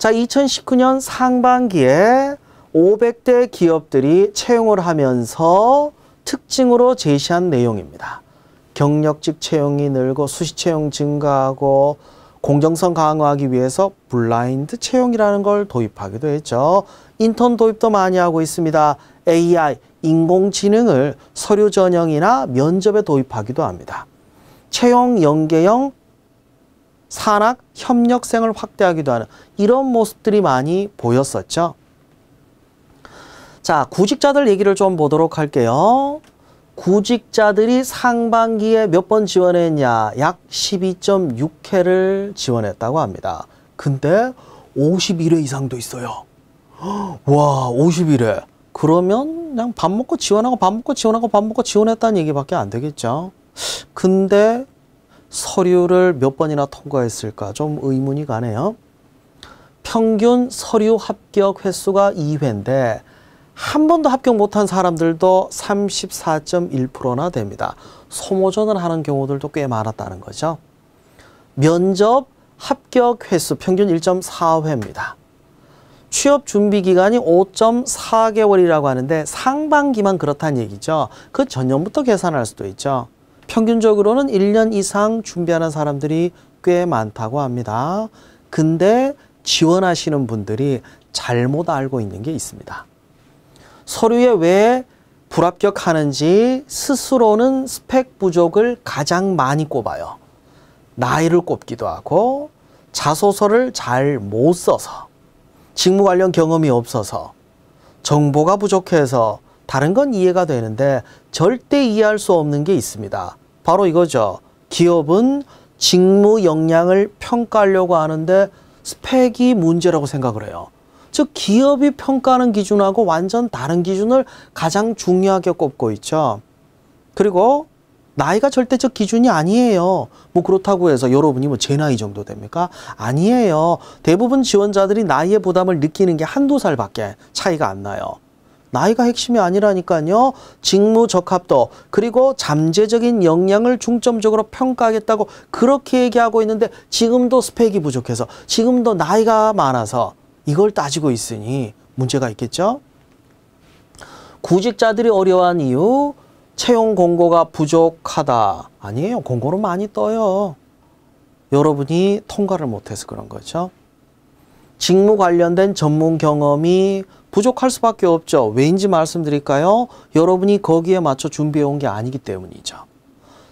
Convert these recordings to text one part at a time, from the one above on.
자, 2019년 상반기에 500대 기업들이 채용을 하면서 특징으로 제시한 내용입니다. 경력직 채용이 늘고 수시 채용 증가하고 공정성 강화하기 위해서 블라인드 채용이라는 걸 도입하기도 했죠. 인턴 도입도 많이 하고 있습니다. AI, 인공지능을 서류 전형이나 면접에 도입하기도 합니다. 채용 연계형 산학 협력생을 확대하기도 하는 이런 모습들이 많이 보였었죠. 자, 구직자들 얘기를 좀 보도록 할게요. 구직자들이 상반기에 몇 번 지원했냐? 약 12.6회를 지원했다고 합니다. 근데 51회 이상도 있어요. 와, 51회. 그러면 그냥 밥 먹고 지원하고 밥 먹고 지원하고 밥 먹고 지원했다는 얘기밖에 안 되겠죠. 근데 서류를 몇 번이나 통과했을까 좀 의문이 가네요. 평균 서류 합격 횟수가 2회인데 한 번도 합격 못한 사람들도 34.1%나 됩니다. 소모전을 하는 경우들도 꽤 많았다는 거죠. 면접 합격 횟수 평균 1.4회입니다. 취업 준비 기간이 5.4개월이라고 하는데 상반기만 그렇다는 얘기죠. 그 전년부터 계산할 수도 있죠. 평균적으로는 1년 이상 준비하는 사람들이 꽤 많다고 합니다. 근데 지원하시는 분들이 잘못 알고 있는 게 있습니다. 서류에 왜 불합격하는지 스스로는 스펙 부족을 가장 많이 꼽아요. 나이를 꼽기도 하고 자소서를 잘 못 써서 직무 관련 경험이 없어서 정보가 부족해서 다른 건 이해가 되는데 절대 이해할 수 없는 게 있습니다. 바로 이거죠. 기업은 직무 역량을 평가하려고 하는데 스펙이 문제라고 생각을 해요. 즉 기업이 평가하는 기준하고 완전 다른 기준을 가장 중요하게 꼽고 있죠. 그리고 나이가 절대적 기준이 아니에요. 뭐 그렇다고 해서 여러분이 뭐 제 나이 정도 됩니까? 아니에요. 대부분 지원자들이 나이의 부담을 느끼는 게 한두 살밖에 차이가 안 나요. 나이가 핵심이 아니라니까요. 직무 적합도 그리고 잠재적인 역량을 중점적으로 평가하겠다고 그렇게 얘기하고 있는데 지금도 스펙이 부족해서 지금도 나이가 많아서 이걸 따지고 있으니 문제가 있겠죠. 구직자들이 어려워한 이유 채용 공고가 부족하다. 아니에요. 공고는 많이 떠요. 여러분이 통과를 못해서 그런 거죠. 직무 관련된 전문 경험이 부족할 수밖에 없죠. 왜인지 말씀드릴까요? 여러분이 거기에 맞춰 준비해 온 게 아니기 때문이죠.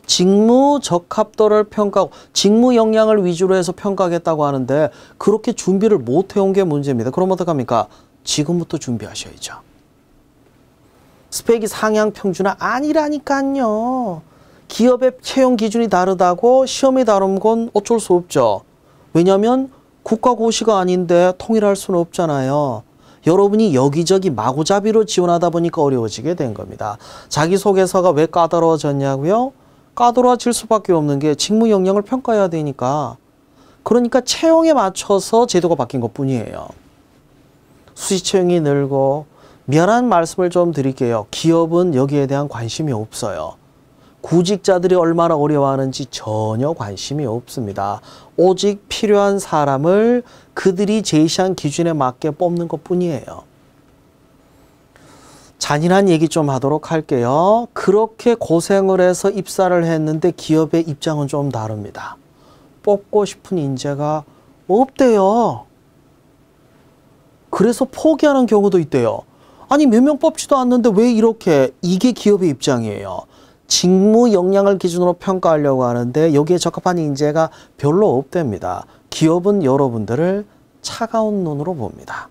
직무 적합도를 평가하고 직무 역량을 위주로 해서 평가하겠다고 하는데 그렇게 준비를 못 해온 게 문제입니다. 그럼 어떡합니까? 지금부터 준비하셔야죠. 스펙이 상향 평준화 아니라니까요. 기업의 채용 기준이 다르다고 시험이 다른 건 어쩔 수 없죠. 왜냐하면 국가고시가 아닌데 통일할 수는 없잖아요. 여러분이 여기저기 마구잡이로 지원하다 보니까 어려워지게 된 겁니다. 자기소개서가 왜 까다로워졌냐고요? 까다로워질 수밖에 없는 게 직무 역량을 평가해야 되니까. 그러니까 채용에 맞춰서 제도가 바뀐 것 뿐이에요. 수시 채용이 늘고 미안한 말씀을 좀 드릴게요. 기업은 여기에 대한 관심이 없어요. 구직자들이 얼마나 어려워하는지 전혀 관심이 없습니다. 오직 필요한 사람을 그들이 제시한 기준에 맞게 뽑는 것 뿐이에요. 잔인한 얘기 좀 하도록 할게요. 그렇게 고생을 해서 입사를 했는데 기업의 입장은 좀 다릅니다. 뽑고 싶은 인재가 없대요. 그래서 포기하는 경우도 있대요. 아니 몇 명 뽑지도 않는데 왜 이렇게 이게 기업의 입장이에요. 직무 역량을 기준으로 평가하려고 하는데 여기에 적합한 인재가 별로 없답니다. 기업은 여러분들을 차가운 눈으로 봅니다.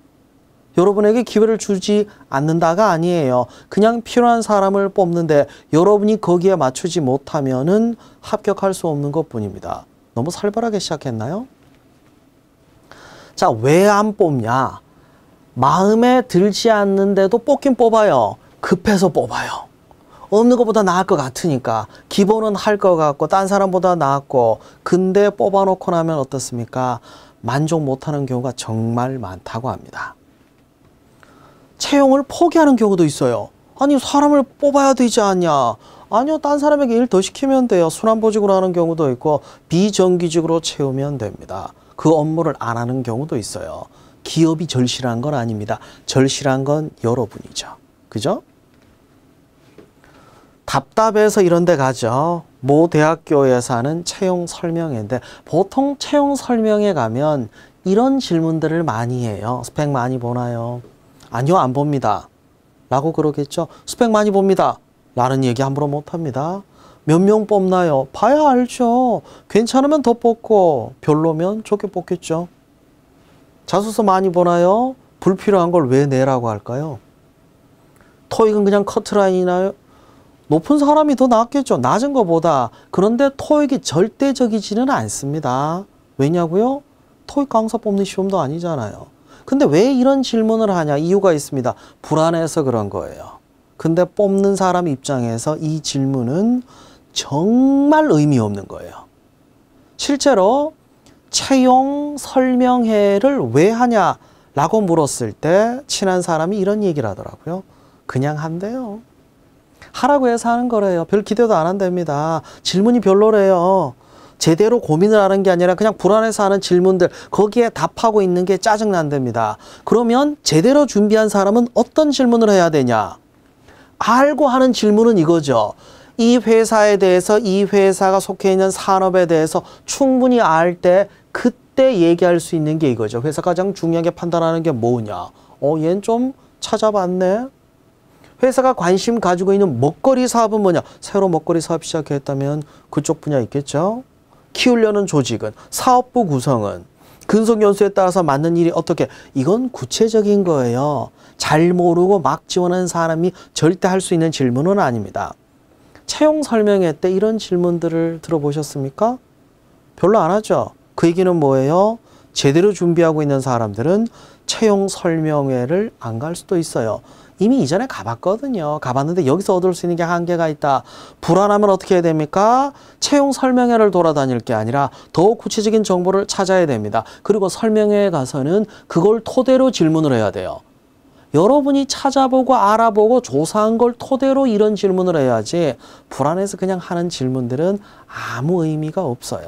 여러분에게 기회를 주지 않는다가 아니에요. 그냥 필요한 사람을 뽑는데 여러분이 거기에 맞추지 못하면 은 합격할 수 없는 것 뿐입니다. 너무 살벌하게 시작했나요? 자, 왜 안 뽑냐? 마음에 들지 않는데도 뽑긴 뽑아요. 급해서 뽑아요. 없는 것보다 나을 것 같으니까 기본은 할 것 같고 딴 사람보다 나았고 근데 뽑아놓고 나면 어떻습니까? 만족 못하는 경우가 정말 많다고 합니다. 채용을 포기하는 경우도 있어요. 아니 사람을 뽑아야 되지 않냐. 아니요 딴 사람에게 일 더 시키면 돼요. 순환보직으로 하는 경우도 있고 비정규직으로 채우면 됩니다. 그 업무를 안 하는 경우도 있어요. 기업이 절실한 건 아닙니다. 절실한 건 여러분이죠. 그죠? 답답해서 이런 데 가죠. 모 대학교에서 하는 채용 설명회인데 보통 채용 설명회 가면 이런 질문들을 많이 해요. 스펙 많이 보나요? 아니요, 안 봅니다. 라고 그러겠죠. 스펙 많이 봅니다. 라는 얘기 함부로 못 합니다. 몇 명 뽑나요? 봐야 알죠. 괜찮으면 더 뽑고 별로면 좋게 뽑겠죠. 자소서 많이 보나요? 불필요한 걸 왜 내라고 할까요? 토익은 그냥 커트라인이나요? 높은 사람이 더 낫겠죠. 낮은 것보다. 그런데 토익이 절대적이지는 않습니다. 왜냐고요? 토익 강사 뽑는 시험도 아니잖아요. 근데 왜 이런 질문을 하냐? 이유가 있습니다. 불안해서 그런 거예요. 근데 뽑는 사람 입장에서 이 질문은 정말 의미 없는 거예요. 실제로 채용 설명회를 왜 하냐라고 물었을 때 친한 사람이 이런 얘기를 하더라고요. 그냥 한대요. 하라고 해서 하는 거래요. 별 기대도 안 한답니다. 질문이 별로래요. 제대로 고민을 하는 게 아니라 그냥 불안해서 하는 질문들 거기에 답하고 있는 게 짜증난답니다. 그러면 제대로 준비한 사람은 어떤 질문을 해야 되냐? 알고 하는 질문은 이거죠. 이 회사에 대해서 이 회사가 속해 있는 산업에 대해서 충분히 알 때 그때 얘기할 수 있는 게 이거죠. 회사 가장 중요하게 판단하는 게 뭐냐? 어, 얘는 좀 찾아봤네. 회사가 관심 가지고 있는 먹거리 사업은 뭐냐? 새로 먹거리 사업 시작했다면 그쪽 분야 있겠죠? 키우려는 조직은 사업부 구성은 근속 연수에 따라서 맞는 일이 어떻게 이건 구체적인 거예요. 잘 모르고 막 지원하는 사람이 절대 할 수 있는 질문은 아닙니다. 채용 설명회 때 이런 질문들을 들어보셨습니까? 별로 안 하죠. 그 얘기는 뭐예요? 제대로 준비하고 있는 사람들은 채용 설명회를 안 갈 수도 있어요. 이미 이전에 가봤거든요. 가봤는데 여기서 얻을 수 있는 게 한계가 있다. 불안하면 어떻게 해야 됩니까? 채용 설명회를 돌아다닐 게 아니라 더 구체적인 정보를 찾아야 됩니다. 그리고 설명회에 가서는 그걸 토대로 질문을 해야 돼요. 여러분이 찾아보고 알아보고 조사한 걸 토대로 이런 질문을 해야지 불안해서 그냥 하는 질문들은 아무 의미가 없어요.